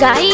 Dahil